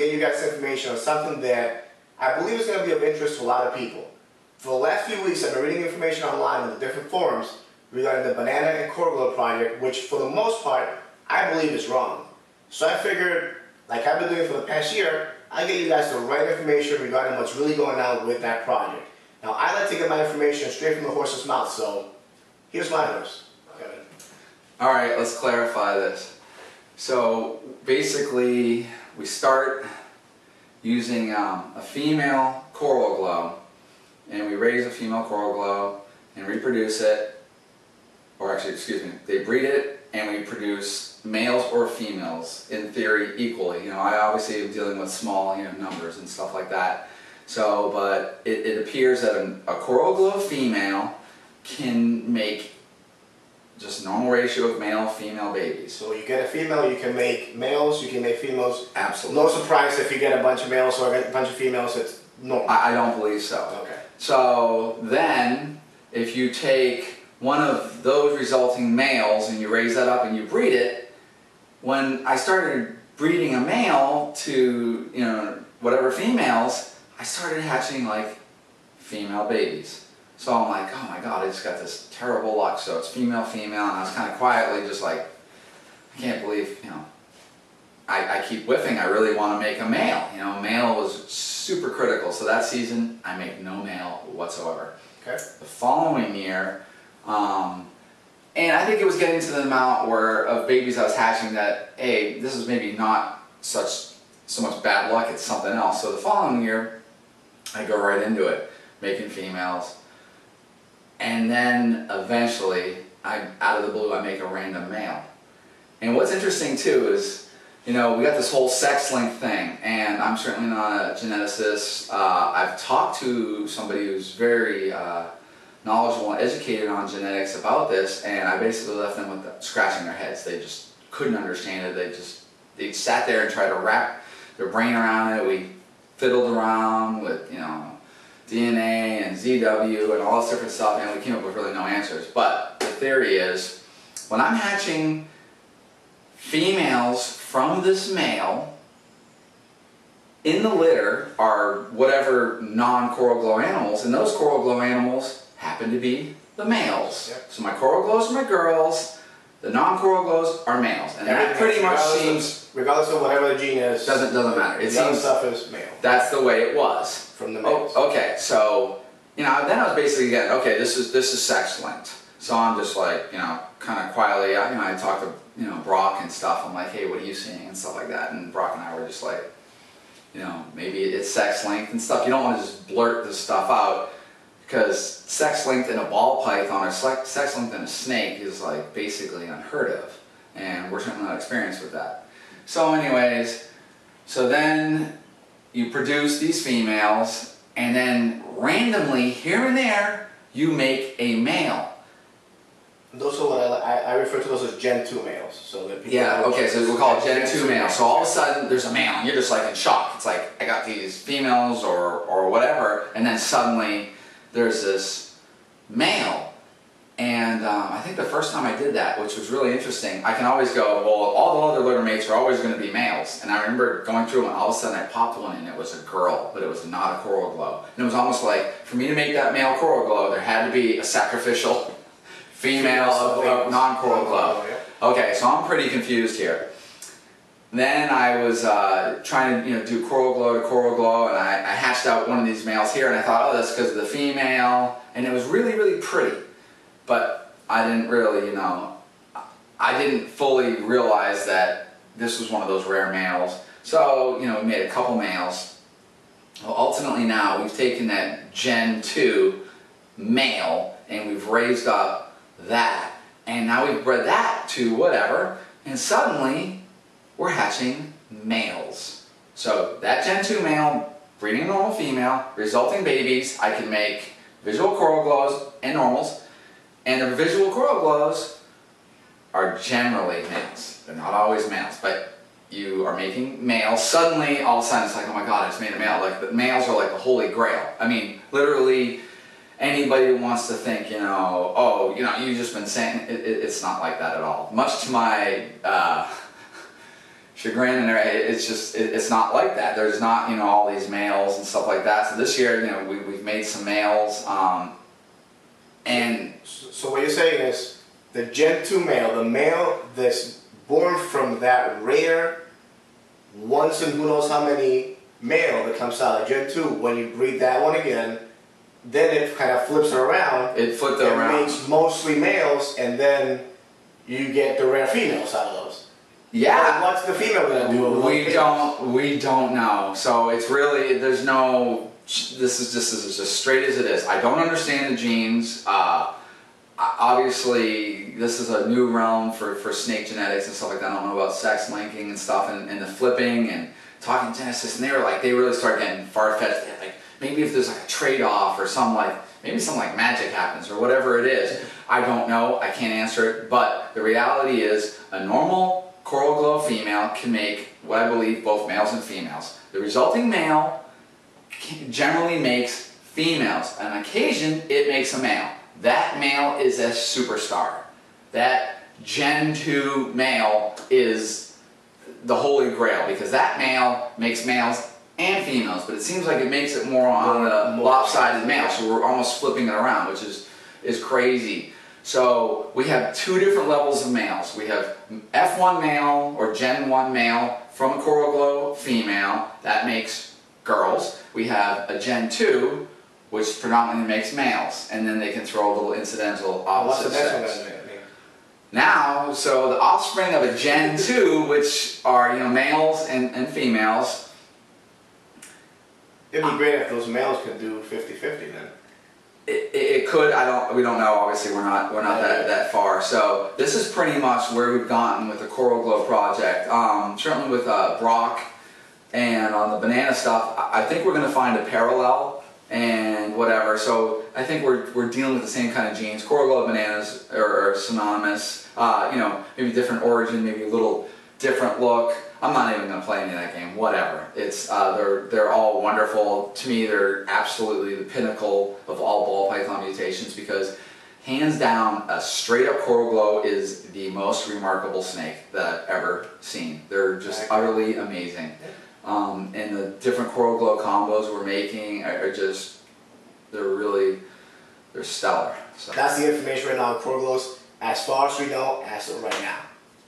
information on something that I believe is going to be of interest to a lot of people. For the last few weeks, I've been reading information online on the different forums regarding the Banana and Coral project, which for the most part, I believe is wrong. So I figured, like I've been doing for the past year, I'll get you guys the right information regarding what's really going on with that project. Now, I like to get my information straight from the horse's mouth, so here's my horse. All right, let's clarify this. So basically, we start using um, a female coral glow, and we raise a female coral glow and reproduce it, or actually, excuse me, they breed it and we produce males or females in theory equally. You know, I obviously am dealing with small you know numbers and stuff like that. So, but it, it appears that a, a coral glow female can make just normal ratio of male female babies. So you get a female, you can make males, you can make females. Absolutely. No surprise if you get a bunch of males or a bunch of females, it's normal. I, I don't believe so. Okay. So then, if you take one of those resulting males and you raise that up and you breed it, when I started breeding a male to, you know, whatever females, I started hatching like female babies. So I'm like, oh my god, I just got this terrible luck. So it's female, female, and I was kind of quietly just like, I can't believe, you know, I, I keep whiffing. I really want to make a male. You know, male was super critical. So that season, I make no male whatsoever. Okay. The following year, um, and I think it was getting to the amount where of babies I was hatching that, hey, this is maybe not such so much bad luck. It's something else. So the following year, I go right into it, making females, and then eventually, I out of the blue, I make a random male. And what's interesting too is, you know, we got this whole sex link thing, and I'm certainly not a geneticist. Uh, I've talked to somebody who's very uh, knowledgeable and educated on genetics about this, and I basically left them with the, scratching their heads. They just couldn't understand it. They just they sat there and tried to wrap their brain around it. We fiddled around with you know DNA and ZW and all this different stuff, and we came up with really no answers. But the theory is, when I'm hatching females from this male, in the litter are whatever non-coral glow animals, and those coral glow animals happen to be the males. Yep. So my coral glows are my girls, the non-coral glows are males, and that pretty much seems regardless of whatever the gene is, doesn't doesn't matter. It the other seems stuff is male that's the way it was. from the oh, males. Oh, okay, so you know, then I was basically getting okay. This is this is sex linked. So I'm just like you know, kind of quietly. I, you know, I talked to you know Brock and stuff. I'm like, hey, what are you seeing and stuff like that. And Brock and I were just like, you know, maybe it's sex linked and stuff. You don't want to just blurt this stuff out because sex linked in a ball python or sex sex linked in a snake is like basically unheard of, and we're certainly not experienced with that. So, anyways, so then you produce these females, and then randomly here and there you make a male. Those are what I, I, I refer to those as Gen 2 males. So that people Yeah, okay, so we'll call it Gen 2 male. So all of a sudden there's a male, and you're just like in shock. It's like, I got these females or, or whatever, and then suddenly there's this male. And um, I think the first time I did that, which was really interesting, I can always go, well, all the other litter mates are always going to be males. And I remember going through and all of a sudden I popped one and it was a girl, but it was not a coral glow. And it was almost like, for me to make that male coral glow, there had to be a sacrificial female of, non-coral glow. Yeah. Okay, so I'm pretty confused here. Then I was uh, trying to you know do coral glow to coral glow, and I, I hatched out one of these males here, and I thought, oh, that's because of the female, and it was really really pretty, but I didn't really you know, I didn't fully realize that this was one of those rare males. So you know we made a couple males. Well, ultimately now we've taken that Gen two male and we've raised up that, and now we've bred that to whatever, and suddenly we're hatching males. So that Gen 2 male breeding a normal female, resulting babies, I can make visual coral glows and normals, and the visual coral glows are generally males. They're not always males, but you are making males. Suddenly, all of a sudden, it's like, oh my god, I just made a male. Like the males are like the holy grail. I mean, literally, anybody who wants to think, you know, oh, you know, you've just been saying, it, it, it's not like that at all. Much to my uh, chagrin and it's just it, it's not like that. There's not you know all these males and stuff like that. So this year you know we we've made some males, um, and So what you're saying is the Gen 2 male, the male that's born from that rare once in who knows how many male that comes out of Gen 2, when you breed that one again, then it kind of flips it around it it and around. makes mostly males, and then you get the rare females out of those. yeah, what's the female gonna do? We don't. We don't know. So it's really there's no. This is just this is just straight as it is. I don't understand the genes. Uh, obviously, this is a new realm for, for snake genetics and stuff like that. I don't know about sex linking and stuff and, and the flipping and talking geneticists. And they were like, they really start getting far fetched. Like maybe if there's like a trade off or some like maybe something like magic happens or whatever it is. I don't know. I can't answer it. But the reality is, a normal coral glow female can make what I believe both males and females. The resulting male generally makes females. On occasion, it makes a male. That male is a superstar. That Gen 2 male is the holy grail because that male makes males and females, but it seems like it makes it more on the More- lopsided male, so we're almost flipping it around, which is is crazy. So we have two different levels of males. We have F1 male or Gen 1 male from a Coral Glow female that makes girls. We have a Gen 2 which predominantly makes males, and then they can throw a little incidental Oh, opposite sex. Now, so the offspring of a Gen 2, which are you know males and, and females, It'd be great if those males could do 50-50 then. it, it, it could i don't we don't know obviously we're not we're not that, that far so this is pretty much where we've gotten with the coral glow project um, certainly with uh, brock and on the banana stuff i think we're going to find a parallel and whatever. So i think we're, we're dealing with the same kind of genes. Coral glow bananas are, are synonymous. Uh, you know maybe different origin maybe a little different look. I'm not even going to play any of that game. Whatever. It's uh, they're they're all wonderful. To me they're absolutely the pinnacle of all ball python mutations because hands down a straight up coral glow is the most remarkable snake that i've ever seen. They're just utterly amazing um, and the different coral glow combos we're making are, are just they're really they're stellar so That's the information right now on Coral Glows as far as we know as of right now.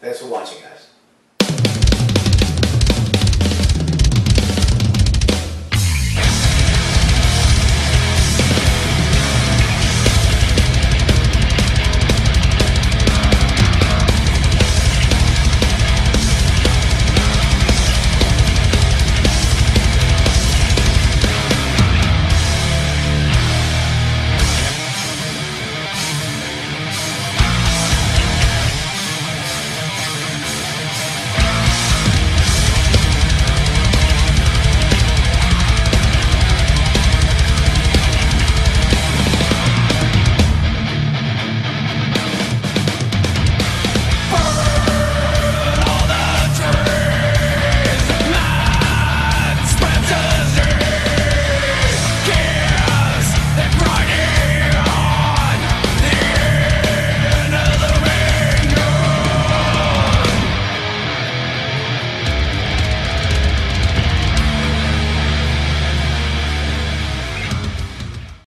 Thanks for watching, guys.